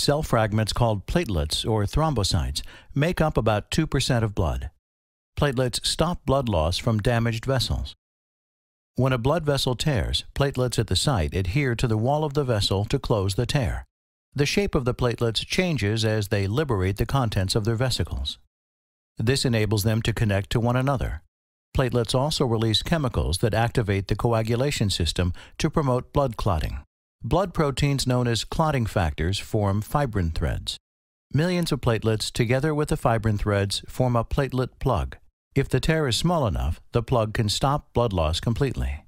cell fragments called platelets or thrombocytes make up about 2% of blood. Platelets stop blood loss from damaged vessels. When a blood vessel tears, platelets at the site adhere to the wall of the vessel to close the tear. The shape of the platelets changes as they liberate the contents of their vesicles. This enables them to connect to one another. Platelets also release chemicals that activate the coagulation system to promote blood clotting. Blood proteins known as clotting factors form fibrin threads. Millions of platelets together with the fibrin threads form a platelet plug. If the tear is small enough, the plug can stop blood loss completely.